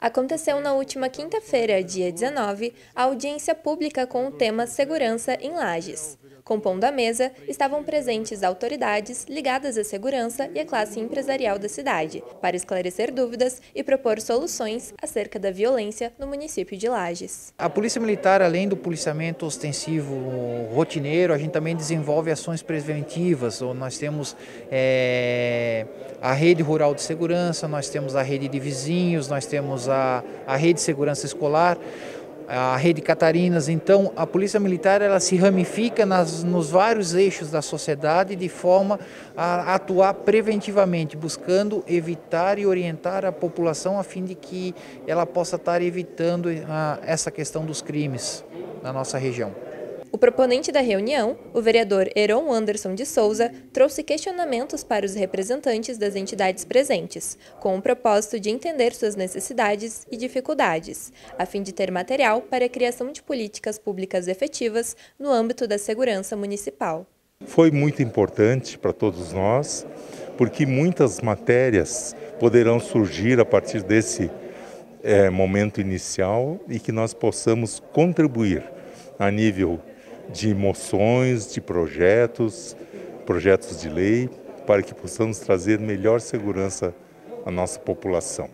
Aconteceu na última quinta-feira, dia 19, a audiência pública com o tema Segurança em Lages. Compondo a mesa, estavam presentes autoridades ligadas à segurança e à classe empresarial da cidade, para esclarecer dúvidas e propor soluções acerca da violência no município de Lages. A Polícia Militar, além do policiamento ostensivo rotineiro, a gente também desenvolve ações preventivas. Nós temos é, a rede rural de segurança, nós temos a rede de vizinhos, nós temos a, a rede de segurança escolar a rede Catarinas. Então, a Polícia Militar ela se ramifica nas, nos vários eixos da sociedade de forma a atuar preventivamente, buscando evitar e orientar a população a fim de que ela possa estar evitando a, ah, essa questão dos crimes na nossa região. O proponente da reunião, o vereador Heron Anderson de Souza, trouxe questionamentos para os representantes das entidades presentes, com o propósito de entender suas necessidades e dificuldades, a fim de ter material para a criação de políticas públicas efetivas no âmbito da segurança municipal. Foi muito importante para todos nós, porque muitas matérias poderão surgir a partir desse é, momento inicial e que nós possamos contribuir a nível de moções, de projetos, projetos de lei, para que possamos trazer melhor segurança à nossa população.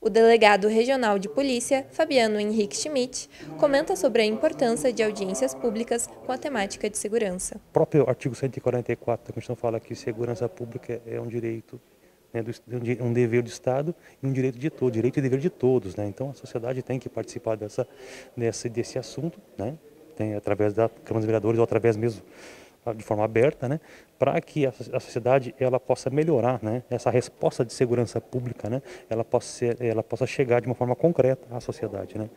O delegado regional de polícia, Fabiano Henrique Schmidt, comenta sobre a importância de audiências públicas com a temática de segurança. O próprio artigo 144 da Constituição fala que segurança pública é um direito, né, um dever do Estado e um direito de todos, direito e dever de todos. Né? Então a sociedade tem que participar dessa, desse, desse assunto, né? Tem através da Câmara dos Vereadores ou através mesmo ah, de forma aberta, né, para que a, a, sociedade ela possa melhorar, né, essa resposta de segurança pública, né, ela possa ser, ela possa chegar de uma forma concreta à sociedade, né.